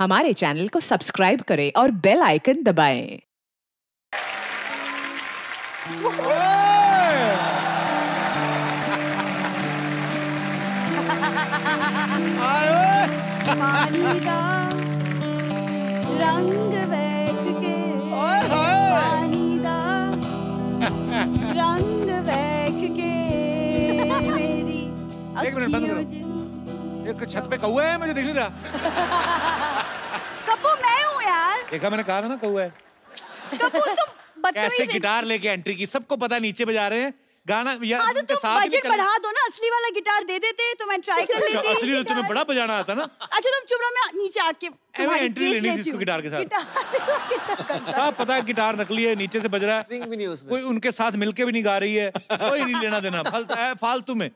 हमारे चैनल को सब्सक्राइब करें और बेल आइकन दबाएँ। रंग वैग के पानी दा रंग के मेरी एक मिनट बंद करो एक छत पे कौआ है मुझे दिख नहीं रहा। कप्पू मैं हूँ यार। देखा मैंने कहा था ना कौआ है। कप्पू तुम कैसे गिटार लेके एंट्री की? सबको पता नीचे बजा रहे हैं। गाना यार हाँ, तो तुम बजट बढ़ा दो ना असली वाला गिटार दे देते तो मैं ट्राई कर अच्छा, लेती। असली तो तुम्हें बड़ा बजाना आता ना। अच्छा तुम चुप रहो मैं नीचे आके तुम्हारी एंट्री लेनी थी इसको गिटार के साथ। गिटार साहब पता है गिटार नकली है नीचे से बज रहा है। स्ट्रिंग भी नहीं उसमें। कोई उनके साथ मिलके भी नहीं गा रही है। कोई नहीं लेना देना फालतू में।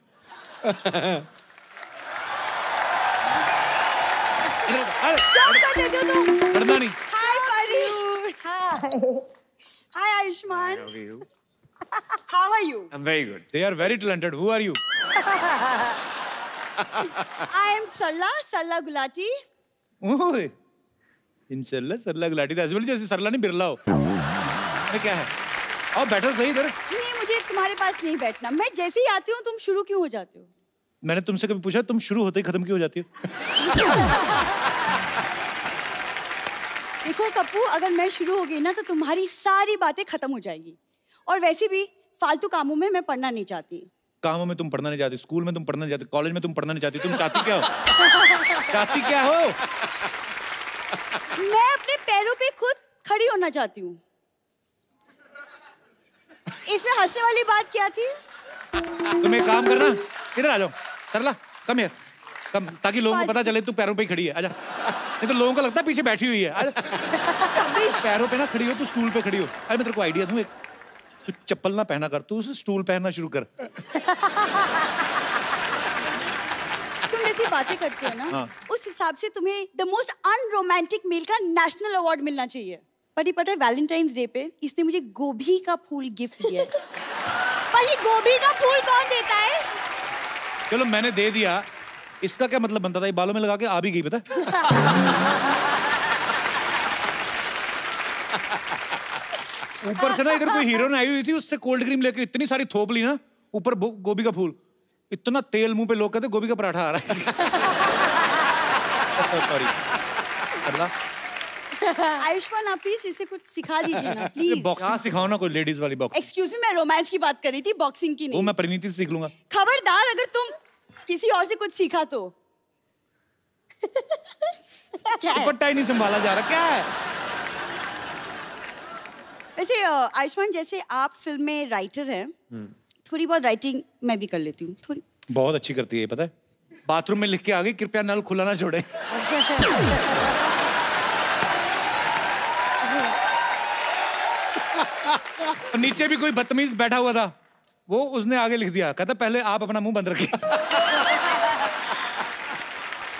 परी। Hi hi Ayushmann. How are you I am very good they are very talented who are you I am Sarla Sarla Gulati ओए इंशाल्लाह सरला गुलाटी तो ऐसे बोली जैसे सरला नहीं बिरला हो क्या है आओ बैठो सही इधर नहीं मुझे तुम्हारे पास नहीं बैठना। मैं जैसे ही आती हूँ तुम शुरू क्यों हो जाते हो? मैंने तुमसे कभी पूछा तुम शुरू होते ही खत्म क्यों हो जाती हो? देखो कप्पू अगर मैं शुरू हो गई ना तो तुम्हारी सारी बातें खत्म हो जाएगी। और वैसे भी फालतू कामों में मैं पढ़ना नहीं चाहती। कामों में तुम पढ़ना नहीं चाहती स्कूल में तुम पढ़ना नहीं चाहती कॉलेज में तुम पढ़ना नहीं चाहती तुम चाहती क्या हो? चाहती क्या हो? मैं अपने पैरों पे खुद खड़ी होना चाहती हूँ। इसमें हंसने वाली बात क्या थी? तुम एक काम करना इधर आ जाओ सरला कम यार कम ताकि लोगों को पता चले तू पैरों पे खड़ी है आजा नहीं तो लोगों को लगता है पीछे बैठी हुई है। आजा पैरों पे ना खड़ी हो तू स्टूल पे खड़ी हो। अरे मैं तेरे को आइडिया दूँ एक। तू चप्पल ना पहना कर तू उसे स्टूल पहनना शुरू कर। तुम जैसी बातें करते हो ना हाँ। उस हिसाब से तुम्हें द मोस्ट अनरोमांटिक मेल का नेशनल अवार्ड मिलना चाहिए। पर ये पता है वैलेंटाइंस डे पे इसने मुझे गोभी का फूल गिफ्ट दिया पर ये गोभी का फूल कौन देता है? चलो मैंने दे दिया। इसका क्या मतलब बनता था? ये बालों में लगा के आ भी गई पता ऊपर से ना इधर कोई हीरोइन आई हुई थी उससे कोल्ड क्रीम लेके इतनी सारी थोप ली ना ऊपर गोभी का फूल। इतना तेल मुँह पे लोग कहते गोभी का पराठा आ रहा है। सॉरी आयुष्मान आप प्लीज़ इसे कुछ सिखा दीजिए ना प्लीज़ बॉक्सिंग सिखाओ ना कोई लेडीज़ वाली बॉक्सिंग एक्सक्यूज मी मैं रोमांस की बात कर रही थी बॉक्सिंग की नहीं। वो मैं परिणीति से सीख लूँगा। खबरदार अगर तुम किसी और से कुछ सीखा तो। क्या है? दुपट्टा ही नहीं संभाला जा रहा क्या है? वैसे आयुष्मान जैसे आप फ़िल्म में राइटर हैं थोड़ी बहुत राइटिंग मैं भी कर लेती हूँ थोड़ी। बहुत अच्छी करती है पता है? बाथरूम में लिख के आ गई कृपया नल खुला ना छोड़े। नीचे भी कोई बदतमीज बैठा हुआ था। वो उसने आगे लिख दिया। कहता पहले आप अपना मुँह बंद रखिए।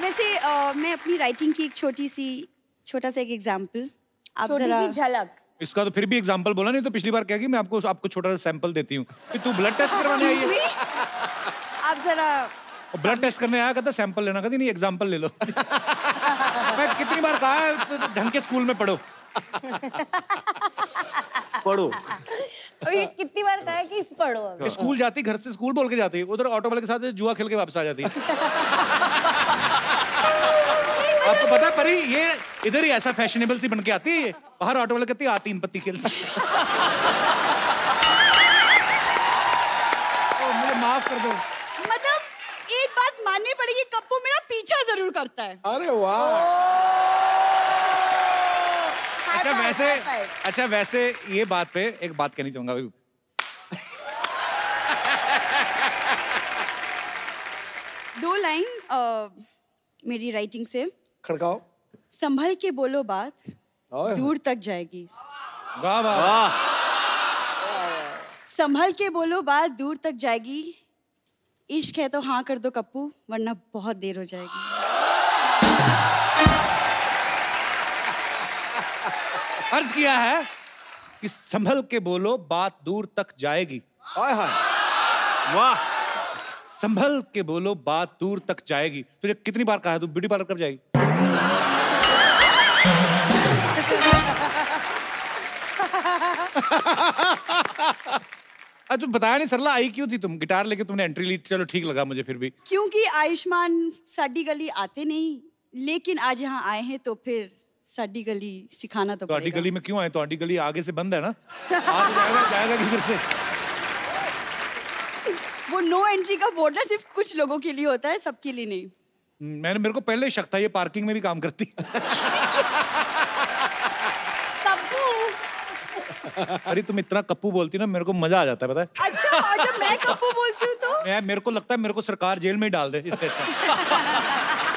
वैसे अ, मैं अपनी राइटिंग की एक छोटी सी छोटा सा एक एग्ज़ाम्पल आप छोटी जरा सी झलक। इसका तो फिर भी एग्ज़ाम्पल बोला नहीं तो पिछली बार क्या कि मैं आपको आपको छोटा सा सैंपल देती हूँ। कि तू ब्लड टेस्ट करवाने आई है। आप जरा ब्लड टेस्ट करने आया कहता सैंपल लेना। कहती नहीं एग्ज़ाम्पल ले लो। मैं कितनी बार कहा ढंग के स्कूल में पढ़ो। पढ़ो। और ये कितनी बार कहा कि पढ़ो कि स्कूल जाती घर से स्कूल बोल के जाती उधर ऑटो वाले के साथ जुआ खेल के वापस आ जाती। आपको पता है परी ये इधर ही ऐसा फैशनेबल सी बन के आती है ये। बाहर ऑटो वाले कहती आती तीन पत्ती खेलती मुझे माफ़ कर दो। मतलब एक बात माननी पड़ेगी कप्पू मेरा पीछा ज़रूर करता है। अरे वाह। अच्छा वैसे अच्छा वैसे ये बात पे एक बात कहनी चाहूँगा अभी। दो लाइन मेरी राइटिंग से। खड़काओ। संभल के बोलो बात दूर तक जाएगी। वाह। वाह। संभल के बोलो बात दूर तक जाएगी। इश्क है तो हाँ कर दो कप्पू वरना बहुत देर हो जाएगी। अर्ज़ किया है कि संभल के बोलो बात दूर तक जाएगी। हाय हाय। वाह। संभल के बोलो बात दूर तक जाएगी। तुझे कितनी बार कहा है? तू ब्यूटी पार्लर कब जाएगी? आज तुम बताया नहीं सरला आई क्यों थी तुम? गिटार लेके तुमने एंट्री ली चलो ठीक लगा मुझे फिर भी। क्योंकि आयुष्मान साडी गली आते नहीं लेकिन आज यहाँ आए हैं तो फिर साडी गली सिखाना तो ਤੁਹਾਡੀ पड़ेगा गली में क्यों आए ਤੁਹਾਡੀ गली आगे से बंद है ना आगे जाएगा जाएगा किधर से वो नो एंट्री का बोर्ड ना सिर्फ कुछ लोगों के लिए होता है सबके लिए नहीं मैंने मेरे को पहले ही शक था ये पार्किंग में भी काम करती कप्पू अरे तुम इतना कप्पू बोलती ना मेरे को मजा आ जाता है पता है अच्छा और जब मैं कप्पू बोलती हूँ तो मैं मेरे को लगता है मेरे को सरकार जेल में ही डाल दे इससे अच्छा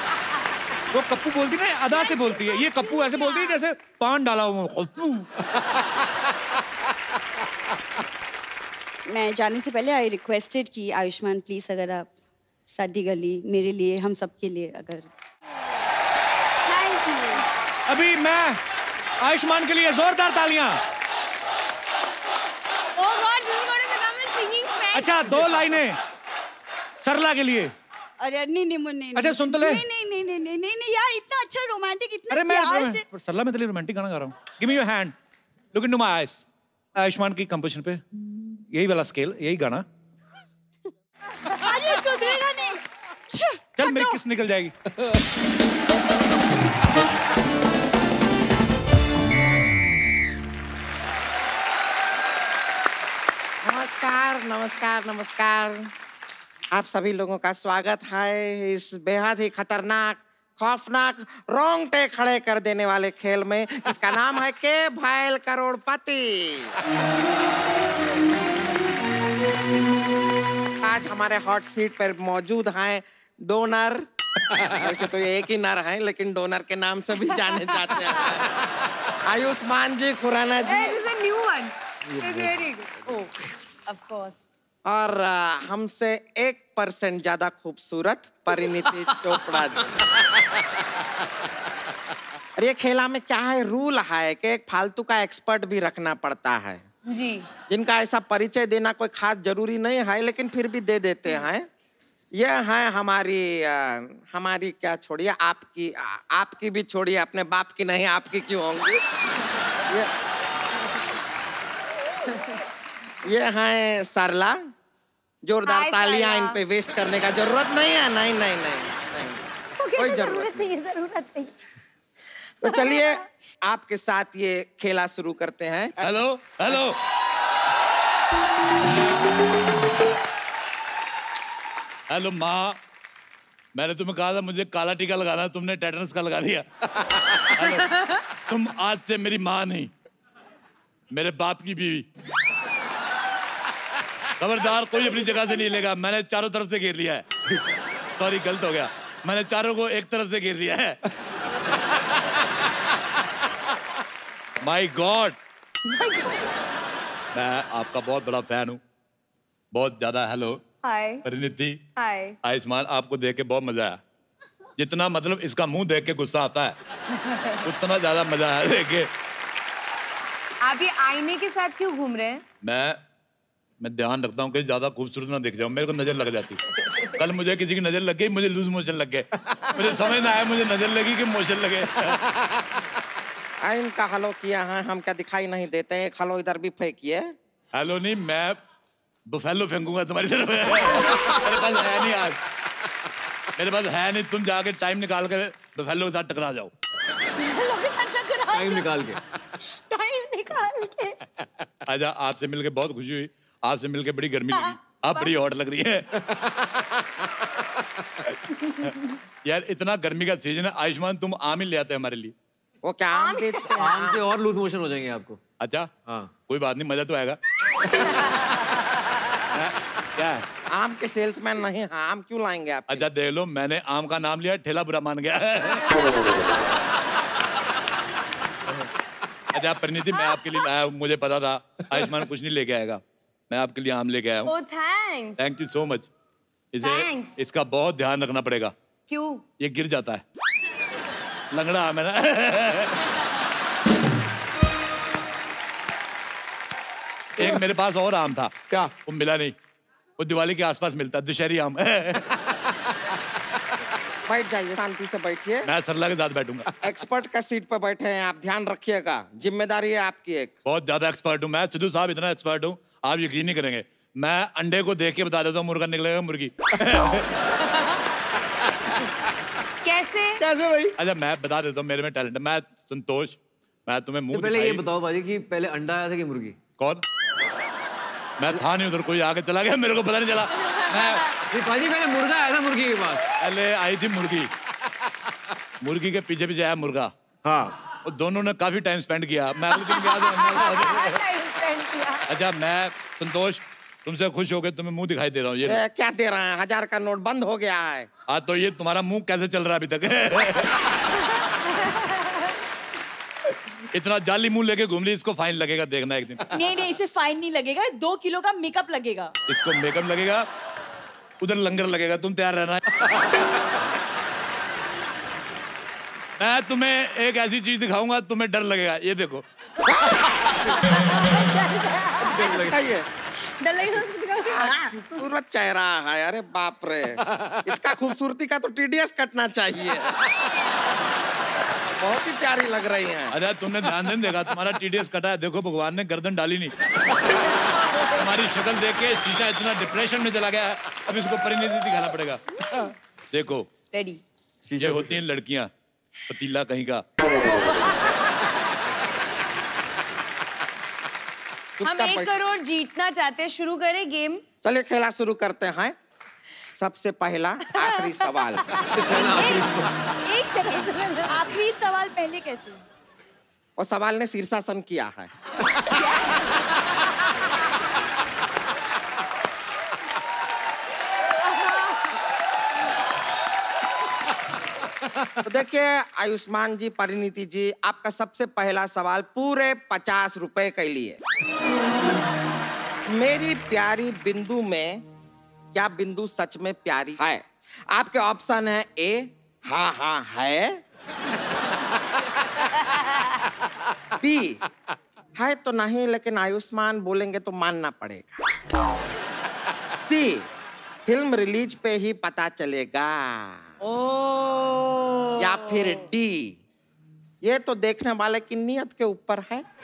वो कप्पू बोलती ना अदा से बोलती है। ये कप्पू ऐसे बोलती है जैसे पान डाला हुआ कप्पू। मैं जाने से पहले आई रिक्वेस्टेड कि आयुष्मान प्लीज़ अगर आप साडी गली मेरे लिए हम सबके लिए अगर थैंक यू अभी मैं आयुष्मान के लिए जोरदार तालियाँ। Oh. अच्छा दो लाइनें। सरला के लिए। अरे नहीं नहीं मुन्ने नहीं। अच्छा, सुन तो ले। नहीं नहीं नहीं नहीं नहीं नहीं नहीं यार इतना अच्छा रोमांटिक इतना अरे मैं, प्यार से पर सरला मैं तेरे रोमांटिक गाना गा रहा हूँ। Give me your hand look into my eyes Ayushmann की कंपोजिशन पे। यही वाला स्केल यही गाना। ये सुधरेगा नहीं। चल मेरी किस निकल जाएगी। नमस्कार नमस्कार नमस्कार। आप सभी लोगों का स्वागत है। इस बेहद ही खतरनाक खौफनाक रोंगटे खड़े कर देने वाले खेल में इसका नाम है के भैल करोड़पति। आज हमारे हॉट सीट पर मौजूद हैं दो नर वैसे तो ये एक ही नर है लेकिन डोनर के नाम से भी जाने जाते हैं। आयुष्मान जी खुराना जी। Hey, this is a new one. और हमसे एक परसेंट ज़्यादा खूबसूरत परिणीति चोपड़ा जी और ये खेला में क्या है रूल है कि एक फालतू का एक्सपर्ट भी रखना पड़ता है। जी। जिनका ऐसा परिचय देना कोई खास ज़रूरी नहीं है लेकिन फिर भी दे देते हैं। ये है हमारी आ, हमारी क्या छोड़िए आपकी आ, आपकी भी छोड़िए अपने बाप की नहीं आपकी क्यों होंगी? ये ये हैं सरला। जोरदार तालियाँ इन पे वेस्ट करने का ज़रूरत नहीं है। नहीं नहीं नहीं, नहीं। कोई तो ज़रूरत ज़रूरत नहीं। है ज़रूरत नहीं। तो चलिए आपके साथ ये खेला शुरू करते हैं। Hello hello. हेलो माँ। मैंने तुम्हें कहा था मुझे काला टीका लगाना तुमने टेटनस का लगा दिया। तुम आज से मेरी माँ नहीं मेरे बाप की बीवी। खबरदार कोई अपनी जगह से नहीं लेगा। मैंने चारों तरफ़ से घेर लिया है। सॉरी गलत हो गया। मैंने चारों को एक तरफ़ से घेर लिया है। माय गॉड मैं आपका बहुत बड़ा फ़ैन हूँ। बहुत ज़्यादा hello hi Parineeti. Hi Ayushmann आपको देख के बहुत मज़ा आया। जितना मतलब इसका मुँह देख के गुस्सा आता है उतना ज़्यादा मज़ा आया देख के। आप ये आईने के साथ क्यों घूम रहे हैं? मैं मैं ध्यान रखता हूँ कि ज़्यादा खूबसूरत ना दिख जाऊँ मेरे को नज़र लग जाती। कल मुझे किसी की नज़र लग गई मुझे लूज मोशन लग गए। मुझे समझ ना आया मुझे नज़र लगी कि मोशन लगे। इनका हलो किया है हम क्या दिखाई नहीं देते हैं एक हलो इधर भी फेंकिए। हेलो नहीं मैं बुफेलो फेंकूँगा तुम्हारी तरफ़। मेरे पास है नहीं आज। मेरे पास है नहीं तुम जाके टाइम निकाल कर बुफेलो के साथ टकरा जाओ। अच्छा टाइम निकाल के। टाइम निकाल के। आजा आपसे मिलके बहुत खुशी हुई। आपसे मिलके बड़ी गर्मी लगी। आप बड़ी हॉट लग रही है। यार इतना गर्मी का सीज़न है आयुष्मान तुम आम ही ले आते हमारे लिए। वो क्या आम बेचते हैं? आम से और लूज मोशन हो जाएँगे आपको। अच्छा? हाँ। कोई बात नहीं मज़ा तो आएगा। हाँ, क्या आम के सेल्समैन नहीं हैं आम क्यों लाएँगे आप अच्छा देख लो मैंने आम का नाम लिया ठेला बुरा मान गया। अच्छा परिणीति मैं आपके लिए लाया मुझे पता था आयुष्मान कुछ नहीं लेके आएगा। मैं आपके लिए आम लेके आया हूँ। थैंक यू सो मच इसे Thanks. इसका बहुत ध्यान रखना पड़ेगा। क्यों? ये गिर जाता है। लंगड़ा आम है ना एक मेरे पास और आम था। क्या? वो मिला नहीं। वो दिवाली के आसपास मिलता दुशहरी आम। बैठ जाइए शांति से बैठिए। मैं सरला के साथ बैठूँगा। एक्सपर्ट का सीट पर बैठे हैं आप ध्यान रखिएगा। ज़िम्मेदारी है आपकी एक। बहुत ज़्यादा एक्सपर्ट हूँ। मैं सिद्धू साहब इतना एक्सपर्ट हूँ आप यकीन नहीं करेंगे। मैं अंडे को देख के बता देता हूँ मुर्गा निकलेगा मुर्गी। कैसे? कैसे भाई? अच्छा मैं बता देता हूँ मेरे में टैलेंट है। मैं संतोष मैं तुम्हें तो मुँह पहले ये बताओ भाजी कि पहले अंडा आया था कि मुर्गी? कौन? मैं था नहीं उधर कोई आगे चला गया मेरे को पता नहीं चला। भाजी पहले मुर्गा आया था मुर्गी के पास। पहले आई थी मुर्गी। मुर्गी के पीछे पीछे आया मुर्गा। हाँ। और दोनों ने काफ़ी टाइम स्पेंड किया। मैं अगले दिन गया अच्छा मैं संतोष तुमसे खुश हो गए तुम्हें मुँह दिखाई दे रहा हूँ ये। ए, क्या दे रहा है? हज़ार का नोट बंद हो गया है। हाँ तो ये तुम्हारा मुँह कैसे चल रहा है अभी तक? इतना जाली मुँह लेके घूम ली इसको फाइन लगेगा देखना एक दिन। नहीं नहीं इसे फाइन नहीं लगेगा। दो किलो का मेकअप लगेगा। इसको मेकअप लगेगा। उधर लंगर लगेगा तुम तैयार रहना। मैं तुम्हें एक ऐसी चीज़ दिखाऊँगा तुम्हें डर लगेगा ये देखो। डर लगेगा? खूबसूरत चेहरा है अरे बाप रे। इसका खूबसूरती का तो टीडीएस कटना चाहिए। बहुत ही प्यारी लग रही है। अरे तुमने ध्यान नहीं देखा तुम्हारा टीडीएस कटा है देखो भगवान ने गर्दन डाली नहीं। तुम्हारी शक्ल देख के शीशा इतना डिप्रेशन में चला गया है। अब इसको परिणति दिखाना पड़ेगा। देखो रेडी ये होती हैं लड़कियाँ पतीला कहीं का। हम एक करोड़ जीतना चाहते हैं। शुरू करें गेम। चलिए खेला शुरू करते हैं। सबसे पहला आखिरी सवाल। एक सेकंड आखिरी सवाल पहले कैसे? और सवाल ने शीर्षासन किया है। तो देखिए, आयुष्मान जी, परिणीति जी, आपका सबसे पहला सवाल पूरे पचास रुपए के लिए। मेरी प्यारी बिंदु में, क्या बिंदु सच में प्यारी है? आपके ऑप्शन है ए हाँ हाँ है। बी, है तो नहीं, लेकिन आयुष्मान बोलेंगे तो मानना पड़ेगा। सी, फ़िल्म रिलीज़ पे ही पता चलेगा। ओ या फिर डी। ये तो देखने वाले की नियत के ऊपर है।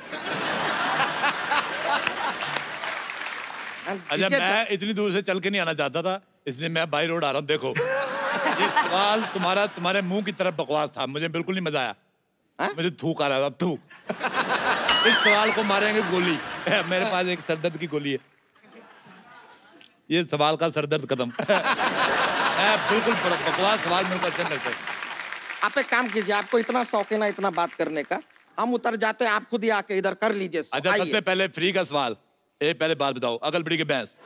अच्छा मैं इतनी दूर से चल के नहीं आना चाहता था इसलिए मैं बाई रोड आ रहा हूँ देखो। ये सवाल तुम्हारा तुम्हारे मुँह की तरफ़ बकवास था मुझे बिल्कुल नहीं मज़ा आया। हाँ? मुझे थूक आ रहा था थूक इस सवाल को मारेंगे गोली। मेरे पास एक सरदर्द की गोली है। ये सवाल का सरदर्द खत्म। मैं बिल्कुल बकवास सवाल मेरे को अच्छे लगते आप एक काम कीजिए आपको इतना शौक है ना इतना बात करने का हम उतर जाते हैं आप खुद ही आके इधर कर लीजिए। अच्छा सबसे पहले फ्री का सवाल ए पहले बात बताओ अगल बड़ी की भैंस।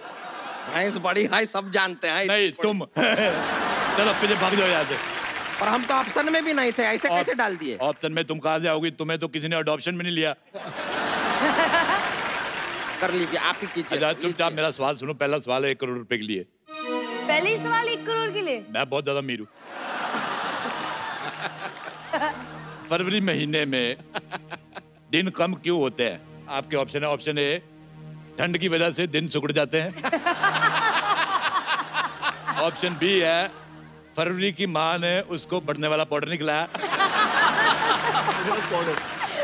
भैंस बड़ी है सब जानते हैं नहीं तुम। चलो पीछे भाग जाओ यहाँ से। और हम तो ऑप्शन में भी नहीं थे ऐसे कैसे डाल दिए? ऑप्शन में तुम कहा से आओगी तुम्हें तो किसी ने अडॉप्शन में नहीं लिया। कर लीजिए आप ही कीजिए। अच्छा चुपचाप मेरा सवाल सुनो पहला सवाल है एक करोड़ रुपए के लिए। पहले सवाल मैं बहुत ज़्यादा अमीर हूँ। फरवरी महीने में दिन कम क्यों होते हैं? आपके ऑप्शन है ऑप्शन ए ठंड की वजह से दिन सुकड़ जाते हैं। ऑप्शन बी है फरवरी की माँ ने उसको बढ़ने वाला पाउडर निकलाया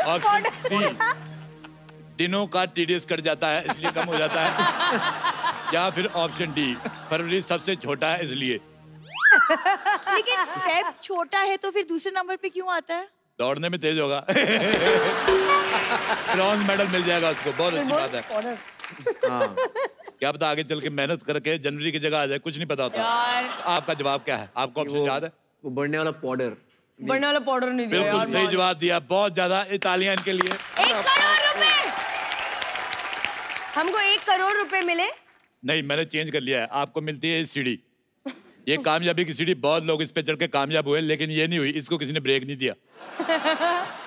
ऑप्शन सी दिनों का टीडीएस कट जाता है इसलिए कम हो जाता है। या फिर ऑप्शन डी फरवरी सबसे छोटा है इसलिए। लेकिन फेब छोटा है तो फिर दूसरे नंबर पे क्यों आता है? दौड़ने में तेज होगा। ब्रॉन्ज मेडल मिल जाएगा उसको बहुत अच्छी बात है। हाँ। क्या पता आगे चल के मेहनत करके जनवरी की जगह आ जाए कुछ नहीं पता होता। आपका जवाब क्या है? आपको ऑप्शन याद है? वो बढ़ने वाला पाउडर बढ़ने वाला पाउडर नहीं दिया बिल्कुल सही जवाब दिया बहुत ज़्यादा इतालियन के लिए। एक करोड़ रुपए! हमको एक करोड़ रुपए मिले। नहीं मैंने चेंज कर लिया है। आपको मिलती है सीढ़ी ये कामयाबी की सीढ़ी बहुत लोग इस पे चढ़ के कामयाब हुए लेकिन ये नहीं हुई इसको किसी ने ब्रेक नहीं दिया।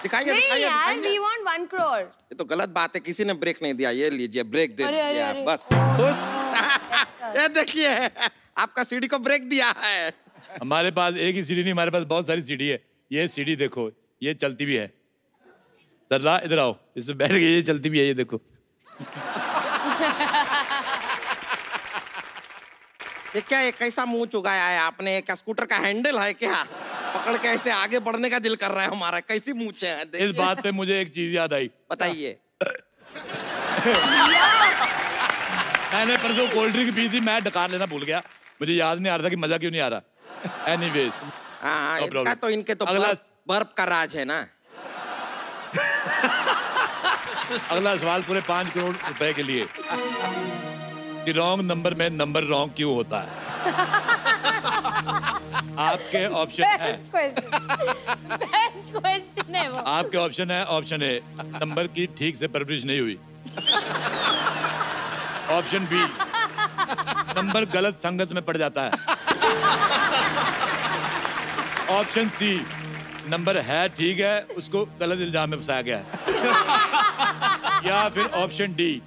दिखाइए नहीं दिखाइए यार वी वांट वन करोड़ ये तो गलत बात है किसी ने ब्रेक नहीं दिया ये लीजिए ब्रेक दे अरे। बस। खुश? ये देखिए आपका सीढ़ी को ब्रेक दिया है। हमारे पास एक ही सीढ़ी नहीं हमारे पास बहुत सारी सीढ़ी है। ये सीढ़ी देखो ये चलती भी है। सरला इधर आओ इसमें बैठ गई ये चलती भी है ये देखो। ये क्या ये कैसा मुँह चुगाया है आपने? क्या स्कूटर का हैंडल है क्या? पकड़ के ऐसे आगे बढ़ने का दिल कर रहा है हमारा। कैसी मूछे हैं? इस बात पे मुझे एक चीज़ याद आई। बताइए। मैंने परसों कोल्ड ड्रिंक पी थी मैं डकार लेना भूल गया। मुझे याद नहीं आ रहा था कि मज़ा क्यों नहीं आ रहा। एनीवेज हाँ No इनका तो इनके तो अगला- बर्फ़ बर्फ़ का राज है ना। अगला सवाल पूरे पाँच करोड़ रुपए के लिए। कि रॉन्ग नंबर में नंबर रॉन्ग क्यों होता है? आपके ऑप्शन है। बेस्ट क्वेश्चन है वो आपके ऑप्शन है ऑप्शन ए नंबर की ठीक से परवरिश नहीं हुई। ऑप्शन बी नंबर गलत संगत में पड़ जाता है। ऑप्शन सी नंबर है ठीक है उसको गलत इल्ज़ाम में फंसाया गया है। या फिर ऑप्शन डी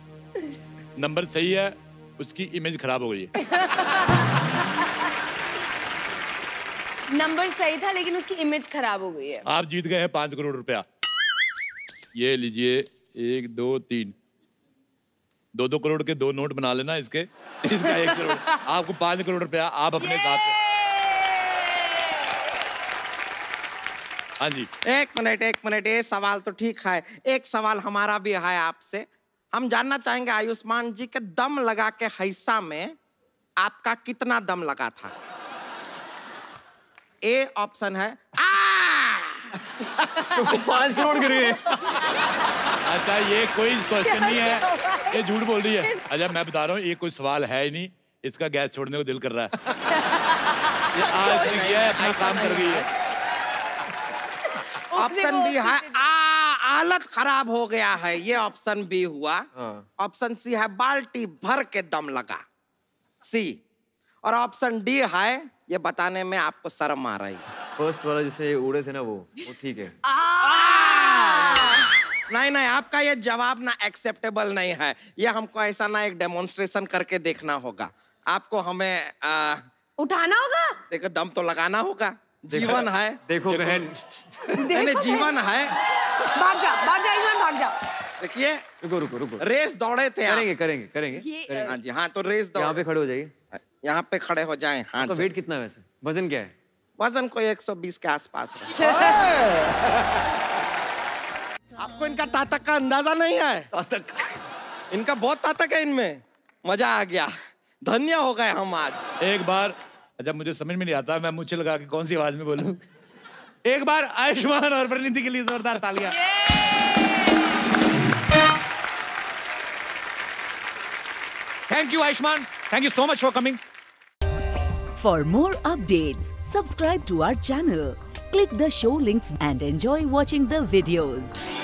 नंबर सही है उसकी इमेज खराब हो गई है। नंबर सही था लेकिन उसकी इमेज खराब हो गई है। आप जीत गए हैं पाँच करोड़ रुपया। ये लीजिए एक दो तीन। दो दो करोड़ के दो नोट बना लेना इसके। इसका एक करोड़। आपको पाँच करोड़ रुपया आप अपने साथ हाँ जी। एक मिनट एक मिनट ये सवाल तो ठीक है। एक सवाल हमारा भी है आपसे। हम जानना चाहेंगे आयुष्मान जी के दम लगा के हिस्सा में आपका कितना दम लगा था? ए ऑप्शन है पाँच करोड़ गिर गए। अच्छा ये कोई क्वेश्चन नहीं है। ये झूठ बोल रही है। अच्छा मैं बता रहा हूँ ये कोई सवाल है ही नहीं। इसका गैस छोड़ने को दिल कर रहा है। ये आज किया है अपना काम कर गई है। ऑप्शन बी है आ हालत खराब हो गया है ये ऑप्शन बी हुआ। हाँ। ऑप्शन सी है बाल्टी भर के दम लगा। सी और ऑप्शन डी है ये बताने में आपको शर्म आ रही है। फ़र्स्ट वाला जिससे उड़े थे ना वो वो ठीक है। नहीं नहीं आपका ये जवाब ना एक्सेप्टेबल नहीं है। ये हमको ऐसा ना एक डेमोन्स्ट्रेशन करके देखना होगा। आपको हमें आ, उठाना होगा? देखो दम तो लगाना होगा। जीवन है। देखो बहन। नहीं, जीवन है। भाग जा भाग जा आयुष्मान भाग जा। देखिए रुको रुको रुको। रेस दौड़े थे करेंगे करेंगे करेंगे हाँ जी हाँ तो रेस यहाँ दौड़ पे खड़े हो जाइए। यहाँ पे खड़े हो जाएँ हाँ जी। वेट कितना वैसे? वज़न क्या है? वज़न कोई 120 के आसपास है। आपको इनका तातक का अंदाज़ा नहीं है? तक इनका बहुत तातक है इनमें। मज़ा आ गया। धन्य हो गए हम आज। एक बार जब मुझे समझ में नहीं आता मैं मुझे लगा के कौन सी आवाज़ में बोलू। एक बार आयुष्मान और परिणति के लिए जोरदार तालियाँ। Thank you Ayushmann. Thank you so much for coming for more update subscribe to our channel click the show links and enjoy watching the videos